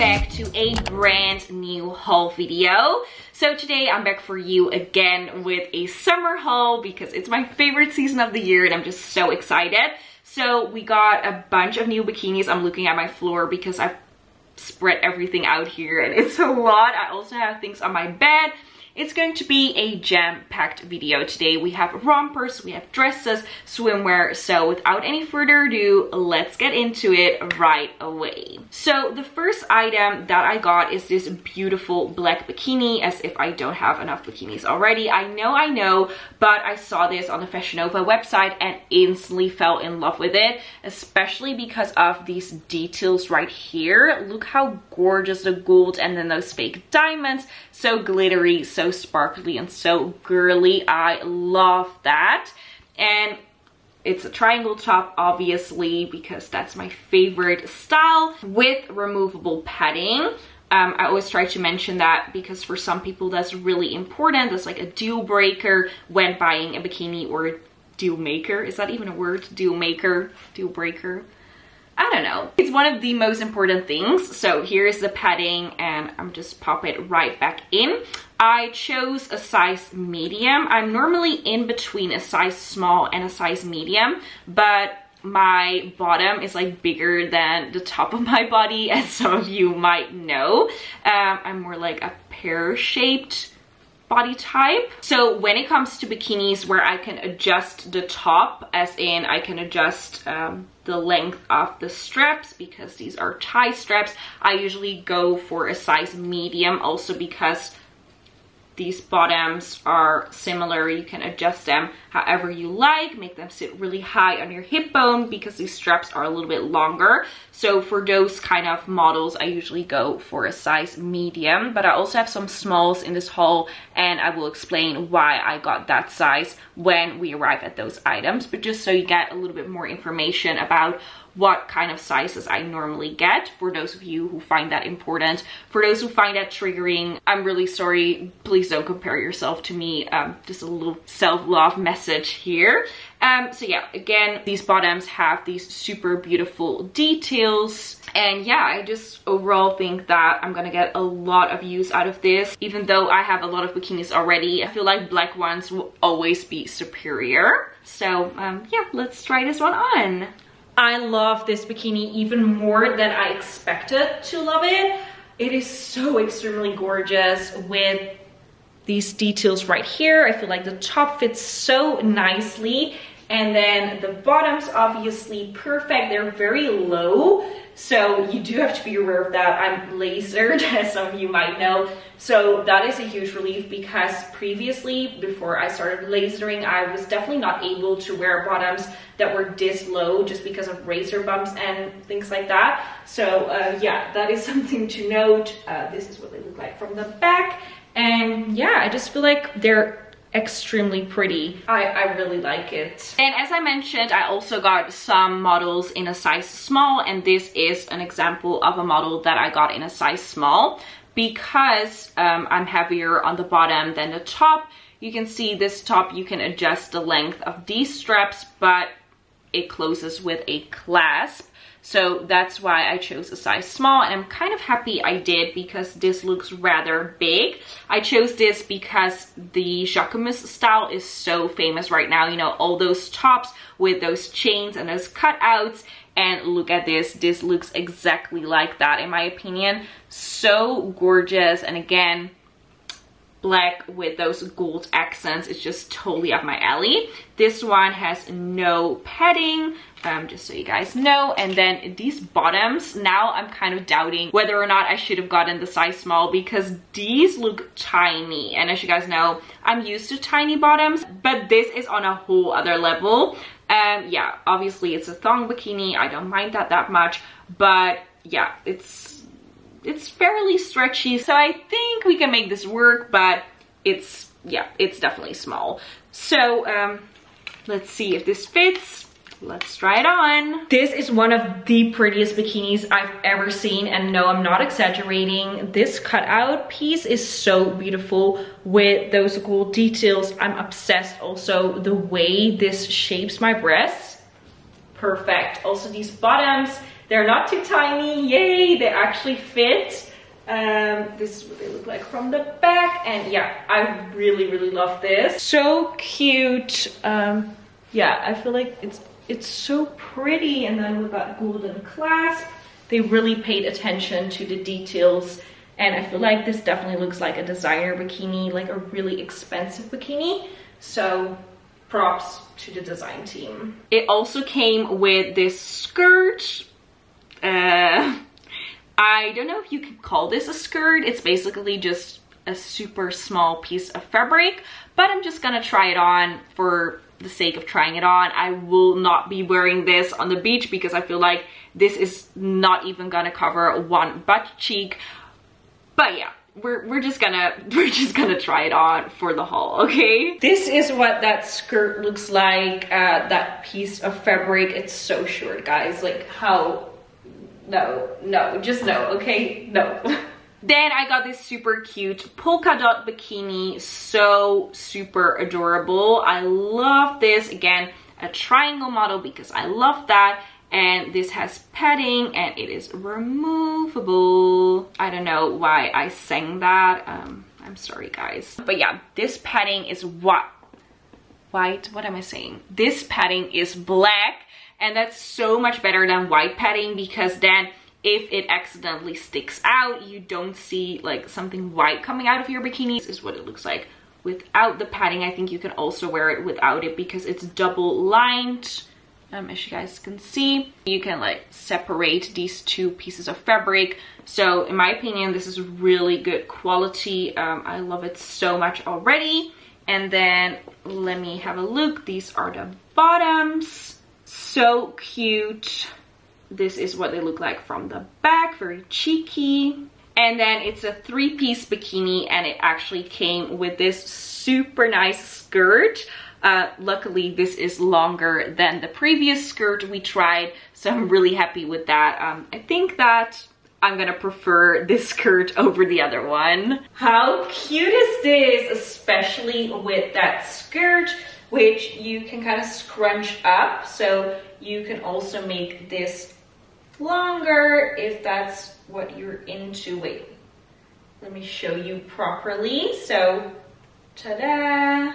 back to a brand new haul video. So today I'm back for you again with a summer haul because it's my favorite season of the year and I'm just so excited. So we got a bunch of new bikinis. I'm looking at my floor because I've spread everything out here and it's a lot. I also have things on my bed it's going to be a jam-packed video today. We have rompers, we have dresses, swimwear. So without any further ado, let's get into it right away. So the first item that I got is this beautiful black bikini as if I don't have enough bikinis already. I know, I know, but I saw this on the Fashion Nova website and instantly fell in love with it, especially because of these details right here. Look how gorgeous the gold and then those fake diamonds. So glittery, so sparkly and so girly. I love that. And it's a triangle top, obviously, because that's my favorite style with removable padding. Um, I always try to mention that because for some people that's really important. That's like a deal breaker when buying a bikini or deal maker. Is that even a word? Deal maker, deal breaker. I don't know. It's one of the most important things. So here's the padding and I'm just pop it right back in. I chose a size medium. I'm normally in between a size small and a size medium, but my bottom is like bigger than the top of my body as some of you might know. Um, I'm more like a pear-shaped body type. So when it comes to bikinis where I can adjust the top, as in I can adjust um, the length of the straps because these are tie straps, I usually go for a size medium also because these bottoms are similar. You can adjust them however you like, make them sit really high on your hip bone because these straps are a little bit longer. So for those kind of models, I usually go for a size medium, but I also have some smalls in this haul and I will explain why I got that size when we arrive at those items. But just so you get a little bit more information about what kind of sizes I normally get for those of you who find that important. For those who find that triggering, I'm really sorry. Please don't compare yourself to me. Um, just a little self-love message here. Um, so yeah, again, these bottoms have these super beautiful details. And yeah, I just overall think that I'm gonna get a lot of use out of this. Even though I have a lot of bikinis already, I feel like black ones will always be superior. So um, yeah, let's try this one on. I love this bikini even more than I expected to love it. It is so extremely gorgeous with these details right here. I feel like the top fits so nicely and then the bottoms obviously perfect. They're very low. So you do have to be aware of that. I'm lasered, as some of you might know. So that is a huge relief because previously, before I started lasering, I was definitely not able to wear bottoms that were this low just because of razor bumps and things like that. So uh, yeah, that is something to note. Uh, this is what they look like from the back. And yeah, I just feel like they're extremely pretty. I, I really like it. And as I mentioned, I also got some models in a size small and this is an example of a model that I got in a size small because um, I'm heavier on the bottom than the top. You can see this top, you can adjust the length of these straps, but it closes with a clasp. So that's why I chose a size small and I'm kind of happy I did because this looks rather big. I chose this because the Jacquemus style is so famous right now. You know, all those tops with those chains and those cutouts and look at this this looks exactly like that in my opinion so gorgeous and again black with those gold accents. It's just totally up my alley. This one has no padding um, just so you guys know. And then these bottoms now i'm kind of doubting whether or not i should have gotten the size small because these look tiny. And as you guys know i'm used to tiny bottoms but this is on a whole other level. Um yeah obviously it's a thong bikini. I don't mind that that much but yeah it's it's fairly stretchy. So I think we can make this work, but it's, yeah, it's definitely small. So um, let's see if this fits. Let's try it on. This is one of the prettiest bikinis I've ever seen and no, I'm not exaggerating. This cutout piece is so beautiful with those gold details. I'm obsessed also the way this shapes my breasts perfect. Also these bottoms, they're not too tiny, yay, they actually fit. Um, this is what they look like from the back. And yeah, I really, really love this. So cute. Um, yeah, I feel like it's it's so pretty. And then with got golden clasp, they really paid attention to the details. And I feel like this definitely looks like a designer bikini, like a really expensive bikini. So props to the design team. It also came with this skirt. Uh, I don't know if you could call this a skirt. It's basically just a super small piece of fabric, but I'm just gonna try it on for the sake of trying it on. I will not be wearing this on the beach because I feel like this is not even gonna cover one butt cheek. But yeah, we're, we're just gonna we're just gonna try it on for the haul okay this is what that skirt looks like uh, that piece of fabric it's so short guys like how no, no, just no, okay? No. Then I got this super cute polka dot bikini, so super adorable. I love this, again, a triangle model because I love that. And this has padding and it is removable. I don't know why I sang that. Um, I'm sorry guys. But yeah, this padding is what? White, what am I saying? This padding is black and that's so much better than white padding because then if it accidentally sticks out you don't see like something white coming out of your bikini. This is what it looks like without the padding. I think you can also wear it without it because it's double lined. Um, as you guys can see you can like separate these two pieces of fabric. So in my opinion this is really good quality. Um, i love it so much already. And then let me have a look. These are the bottoms so cute. This is what they look like from the back, very cheeky. And then it's a three-piece bikini and it actually came with this super nice skirt. Uh, luckily, this is longer than the previous skirt we tried, so I'm really happy with that. Um, I think that I'm gonna prefer this skirt over the other one. How cute is this, especially with that skirt? Which you can kind of scrunch up. So you can also make this longer if that's what you're into. Wait, let me show you properly. So, ta-da,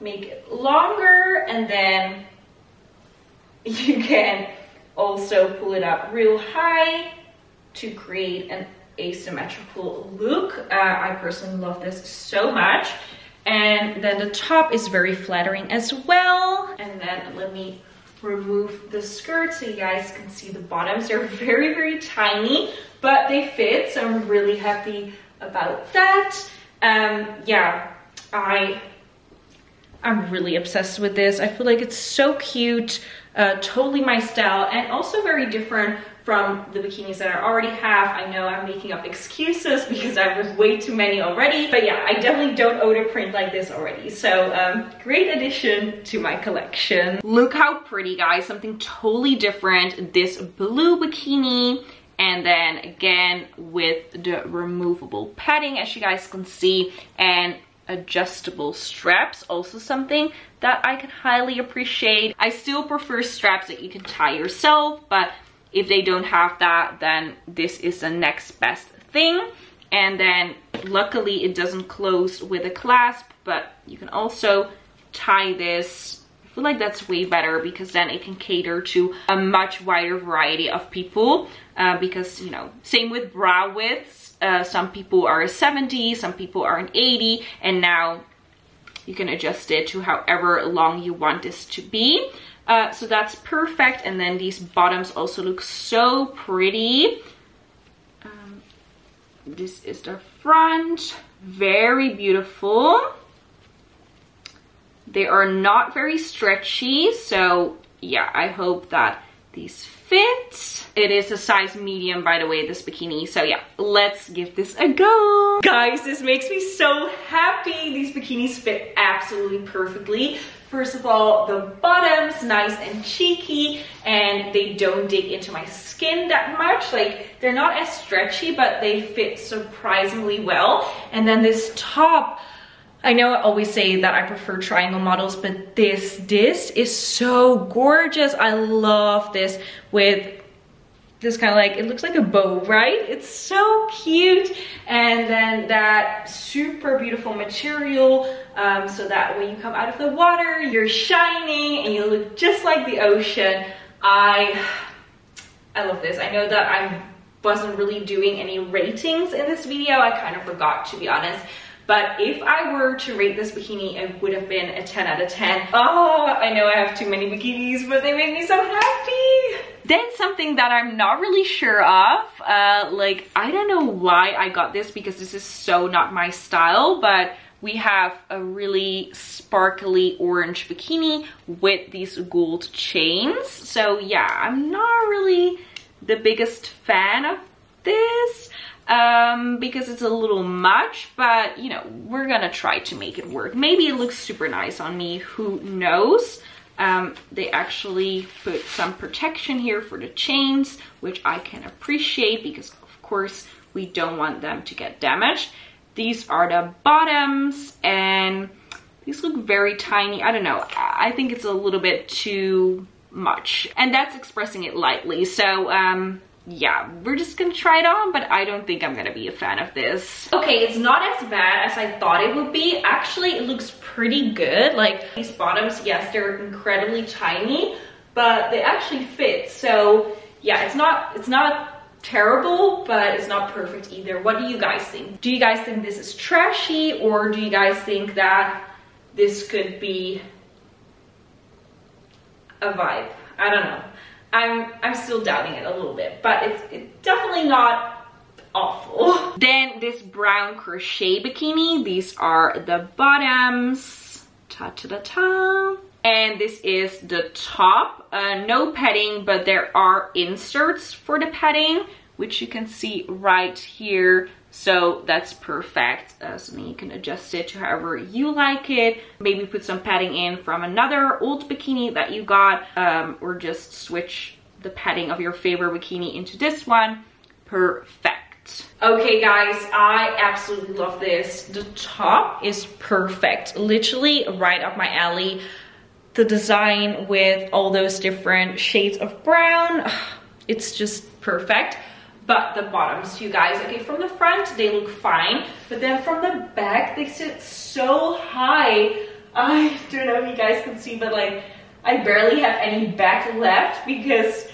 make it longer and then you can also pull it up real high to create an asymmetrical look. Uh, I personally love this so much. And then the top is very flattering as well. And then let me remove the skirt so you guys can see the bottoms. They're very, very tiny, but they fit. So I'm really happy about that. Um, yeah, I, I'm really obsessed with this. I feel like it's so cute, uh, totally my style, and also very different from the bikinis that I already have. I know I'm making up excuses because I have way too many already, but yeah, I definitely don't own a print like this already. So um, great addition to my collection. Look how pretty guys, something totally different. This blue bikini and then again with the removable padding as you guys can see and adjustable straps also something that I can highly appreciate I still prefer straps that you can tie yourself but if they don't have that, then this is the next best thing. And then luckily it doesn't close with a clasp, but you can also tie this. I feel like that's way better because then it can cater to a much wider variety of people uh, because you know same with bra widths. Uh, some people are a 70 some people are an 80 and now you can adjust it to however long you want this to be uh, so that's perfect. And then these bottoms also look so pretty. Um, this is the front. Very beautiful. They are not very stretchy. So yeah, I hope that these fit. It is a size medium, by the way, this bikini. So yeah, let's give this a go. Guys, this makes me so happy. These bikinis fit absolutely perfectly. First of all, the bottom's nice and cheeky and they don't dig into my skin that much. Like they're not as stretchy, but they fit surprisingly well. And then this top, I know I always say that I prefer triangle models, but this, this is so gorgeous. I love this with this kind of like, it looks like a bow, right? It's so cute. And then that super beautiful material, um, so that when you come out of the water, you're shining and you look just like the ocean. I, I love this. I know that I wasn't really doing any ratings in this video. I kind of forgot, to be honest. But if I were to rate this bikini, it would have been a 10 out of 10. Oh, I know I have too many bikinis, but they make me so happy. Then something that I'm not really sure of, uh, like, I don't know why I got this because this is so not my style, but we have a really sparkly orange bikini with these gold chains. So yeah, I'm not really the biggest fan of this um, because it's a little much, but you know, we're gonna try to make it work. Maybe it looks super nice on me, who knows? Um, they actually put some protection here for the chains, which I can appreciate because of course we don't want them to get damaged. These are the bottoms and these look very tiny. I don't know. I think it's a little bit too much and that's expressing it lightly. So um, yeah, we're just gonna try it on, but I don't think I'm gonna be a fan of this. Okay, it's not as bad as I thought it would be. Actually, it looks pretty good. Like these bottoms, yes, they're incredibly tiny, but they actually fit. So yeah, it's not, it's not terrible, but it's not perfect either. What do you guys think? Do you guys think this is trashy or do you guys think that this could be a vibe? I don't know. I'm, I'm still doubting it a little bit, but it's, it's definitely not awful. Then this brown crochet bikini, these are the bottoms, ta-ta-ta-ta. And this is the top, uh, no padding, but there are inserts for the padding, which you can see right here. So that's perfect. Uh, so then you can adjust it to however you like it. Maybe put some padding in from another old bikini that you got um, or just switch the padding of your favorite bikini into this one. Perfect. Okay guys, I absolutely love this. The top is perfect. Literally right up my alley. The design with all those different shades of brown, it's just perfect but the bottoms, you guys. Okay, from the front, they look fine, but then from the back, they sit so high. I don't know if you guys can see, but like, I barely have any back left because,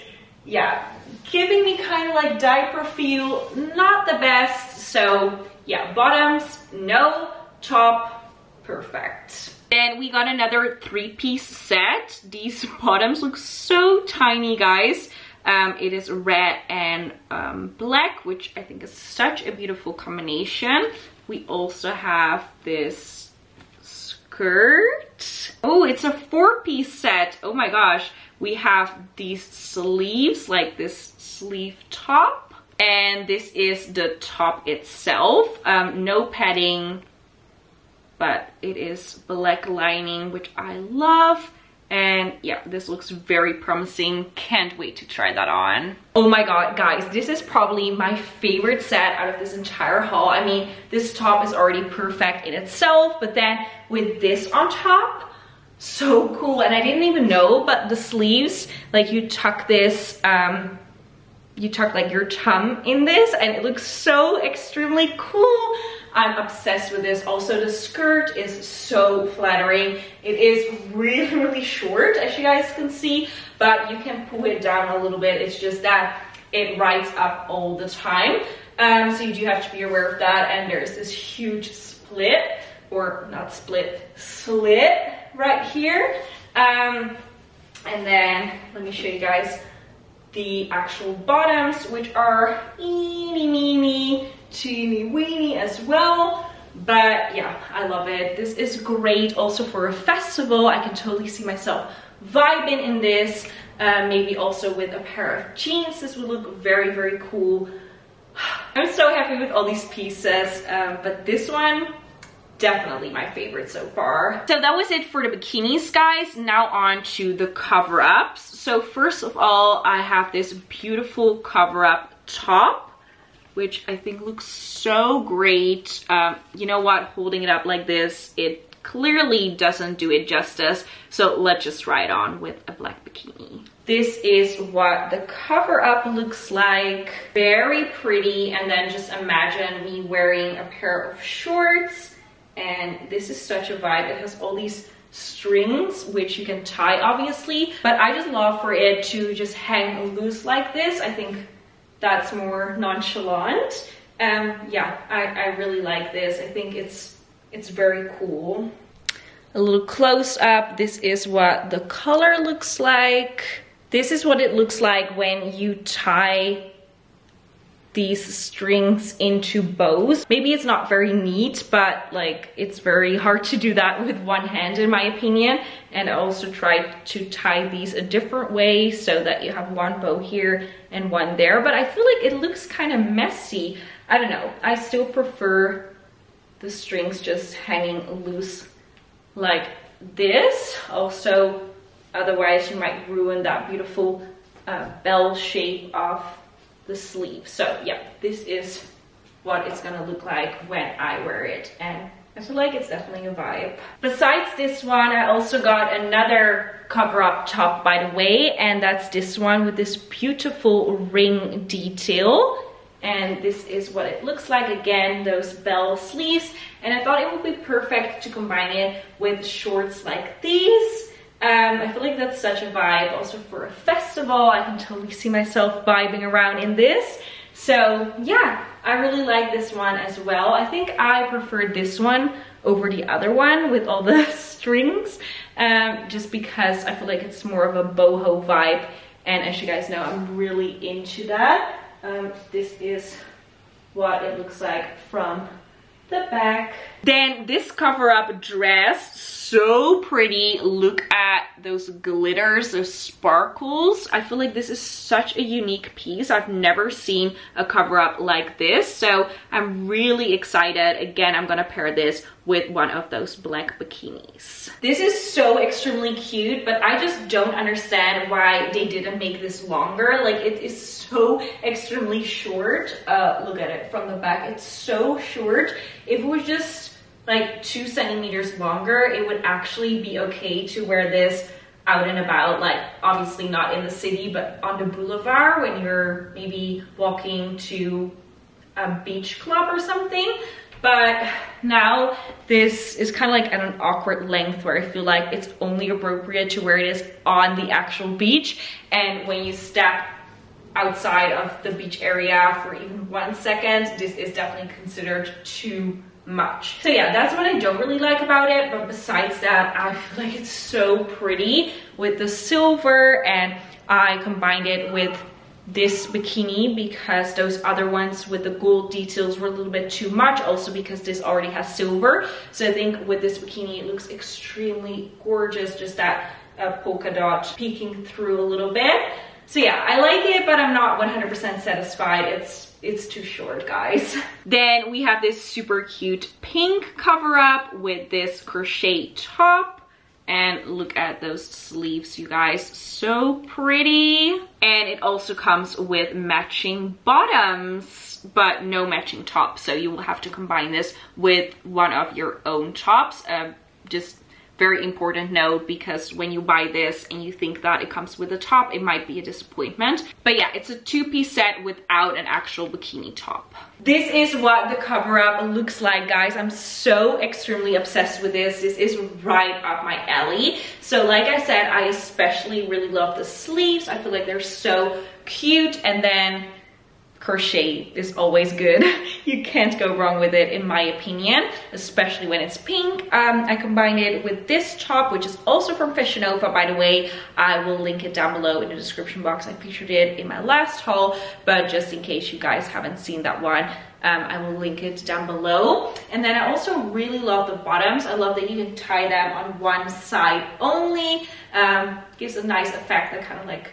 yeah, giving me kind of like diaper feel, not the best. So yeah, bottoms, no, top, perfect. Then we got another three-piece set. These bottoms look so tiny, guys. Um, it is red and um, black, which I think is such a beautiful combination. We also have this skirt. Oh, it's a four-piece set. Oh my gosh. We have these sleeves, like this sleeve top. And this is the top itself. Um, no padding, but it is black lining, which I love. And yeah, this looks very promising. Can't wait to try that on. Oh my god, guys, this is probably my favorite set out of this entire haul. I mean, this top is already perfect in itself, but then with this on top, so cool. And I didn't even know, but the sleeves, like you tuck this, um, you tuck like your thumb in this and it looks so extremely cool. I'm obsessed with this. Also, the skirt is so flattering. It is really, really short, as you guys can see, but you can pull it down a little bit. It's just that it rides up all the time. Um, so you do have to be aware of that. And there's this huge split, or not split, slit right here. Um, and then, let me show you guys the actual bottoms, which are eeny, meeny, teeny weeny as well. But yeah, I love it. This is great also for a festival. I can totally see myself vibing in this. Uh, maybe also with a pair of jeans. This would look very, very cool. I'm so happy with all these pieces, um, but this one, definitely my favorite so far. So that was it for the bikinis, guys. Now on to the cover-ups. So first of all, I have this beautiful cover-up top which I think looks so great. Um, you know what, holding it up like this, it clearly doesn't do it justice. So let's just try it on with a black bikini. This is what the cover up looks like. Very pretty. And then just imagine me wearing a pair of shorts. And this is such a vibe. It has all these strings which you can tie obviously but i just love for it to just hang loose like this i think that's more nonchalant. Um yeah i i really like this. I think it's it's very cool. A little close up. This is what the color looks like. This is what it looks like when you tie these strings into bows. Maybe it's not very neat, but like it's very hard to do that with one hand in my opinion. And I also tried to tie these a different way so that you have one bow here and one there. But I feel like it looks kind of messy. I don't know. I still prefer the strings just hanging loose like this. Also, otherwise you might ruin that beautiful uh, bell shape of the sleeve. So yeah, this is what it's gonna look like when I wear it. And I feel like it's definitely a vibe. Besides this one, I also got another cover up top by the way, and that's this one with this beautiful ring detail. And this is what it looks like again, those bell sleeves. And I thought it would be perfect to combine it with shorts like these. Um, I feel like that's such a vibe also for a festival. I can totally see myself vibing around in this. So yeah, I really like this one as well. I think I preferred this one over the other one with all the strings um, just because I feel like it's more of a boho vibe. And as you guys know, I'm really into that. Um, this is what it looks like from the back. Then this cover up dress, so pretty. Look at those glitters, those sparkles. I feel like this is such a unique piece. I've never seen a cover up like this. So I'm really excited. Again, I'm gonna pair this with one of those black bikinis. This is so extremely cute, but I just don't understand why they didn't make this longer. Like it is so extremely short. Uh, look at it from the back. It's so short. If it was just like two centimeters longer, it would actually be okay to wear this out and about, like obviously not in the city, but on the boulevard when you're maybe walking to a beach club or something. But now this is kind of like at an awkward length where I feel like it's only appropriate to wear it is on the actual beach. And when you step outside of the beach area for even one second, this is definitely considered too much. So yeah, that's what I don't really like about it. But besides that, I feel like it's so pretty with the silver and I combined it with this bikini because those other ones with the gold details were a little bit too much also because this already has silver so i think with this bikini it looks extremely gorgeous just that uh, polka dot peeking through a little bit so yeah i like it but i'm not 100 percent satisfied it's it's too short, guys. Then we have this super cute pink cover up with this crochet top. And look at those sleeves, you guys. So pretty. And it also comes with matching bottoms, but no matching top. So you will have to combine this with one of your own tops. Uh, just very important note because when you buy this and you think that it comes with a top, it might be a disappointment. But yeah, it's a two-piece set without an actual bikini top. This is what the cover up looks like, guys. I'm so extremely obsessed with this. This is right up my alley. So like I said, I especially really love the sleeves. I feel like they're so cute. And then crochet is always good. you can't go wrong with it in my opinion, especially when it's pink. Um, I combined it with this top, which is also from Fashion Nova, by the way. I will link it down below in the description box. I featured it in my last haul, but just in case you guys haven't seen that one, um, I will link it down below. And then I also really love the bottoms. I love that you can tie them on one side only. Um, gives a nice effect, that kind of like,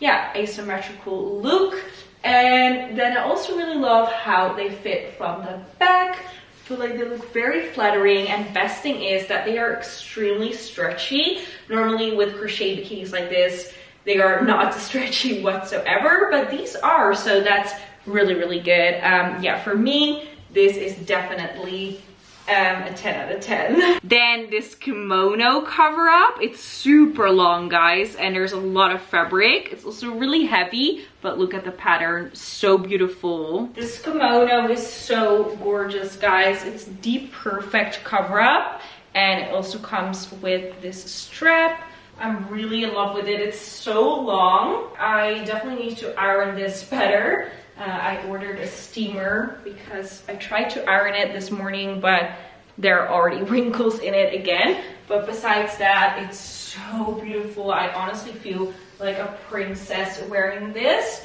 yeah, asymmetrical look. And then I also really love how they fit from the back. I feel like they look very flattering and best thing is that they are extremely stretchy. Normally with crochet bikinis like this, they are not stretchy whatsoever, but these are, so that's really, really good. Um, yeah, for me, this is definitely um, a 10 out of 10. then this kimono cover up, it's super long guys and there's a lot of fabric. It's also really heavy, but look at the pattern, so beautiful. This kimono is so gorgeous guys. It's the perfect cover up and it also comes with this strap. I'm really in love with it. It's so long. I definitely need to iron this better. Uh, I ordered a steamer because I tried to iron it this morning, but there are already wrinkles in it again. But besides that, it's so beautiful. I honestly feel like a princess wearing this.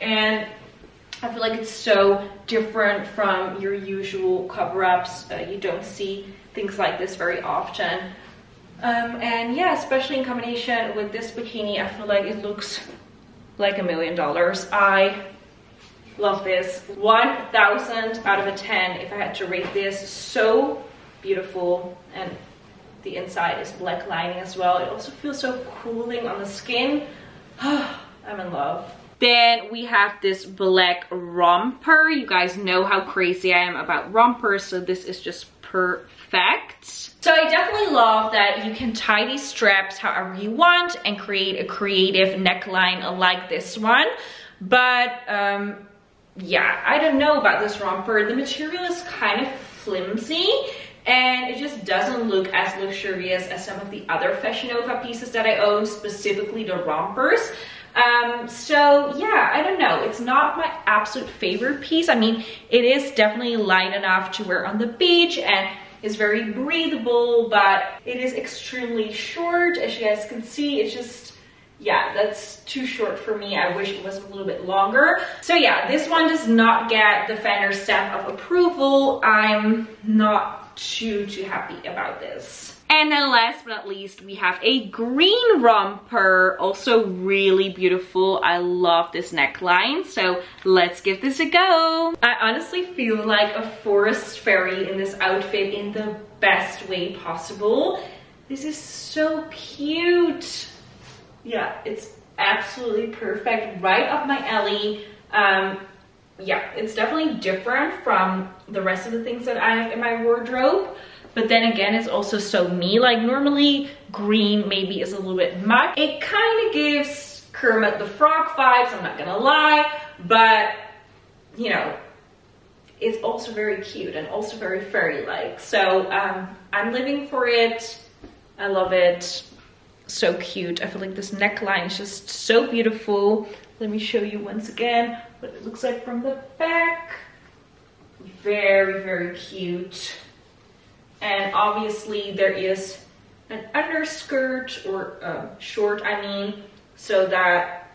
And I feel like it's so different from your usual cover-ups. Uh, you don't see things like this very often. Um, and yeah, especially in combination with this bikini, I feel like it looks like a million dollars. I love this. 1000 out of a 10 if i had to rate this so beautiful. And the inside is black lining as well. It also feels so cooling on the skin. I'm in love. Then we have this black romper. You guys know how crazy i am about rompers so this is just perfect. So I definitely love that you can tie these straps however you want and create a creative neckline like this one. But um, yeah, I don't know about this romper. The material is kind of flimsy and it just doesn't look as luxurious as some of the other Fashion Nova pieces that I own, specifically the rompers. Um, so yeah, I don't know. It's not my absolute favorite piece. I mean, it is definitely light enough to wear on the beach and is very breathable, but it is extremely short. As you guys can see, it's just yeah, that's too short for me. I wish it was a little bit longer. So yeah, this one does not get the Vander stamp of approval. I'm not too, too happy about this. And then last but not least, we have a green romper, also really beautiful. I love this neckline, so let's give this a go. I honestly feel like a forest fairy in this outfit in the best way possible. This is so cute yeah, it's absolutely perfect, right up my alley. Um, yeah, it's definitely different from the rest of the things that I have in my wardrobe. But then again, it's also so me. Like normally green maybe is a little bit much. It kind of gives Kermit the Frog vibes, I'm not gonna lie. But, you know, it's also very cute and also very fairy-like. So um, I'm living for it. I love it so cute. I feel like this neckline is just so beautiful. Let me show you once again what it looks like from the back. Very, very cute. And obviously there is an underskirt or uh, short, I mean, so that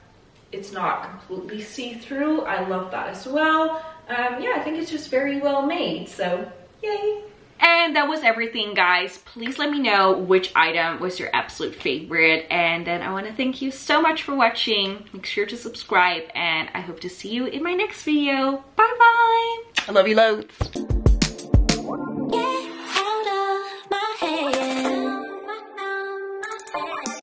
it's not completely see-through. I love that as well. Um, yeah, I think it's just very well made, so yay. And that was everything, guys. Please let me know which item was your absolute favorite. And then I want to thank you so much for watching. Make sure to subscribe and I hope to see you in my next video. Bye-bye. I love you loads.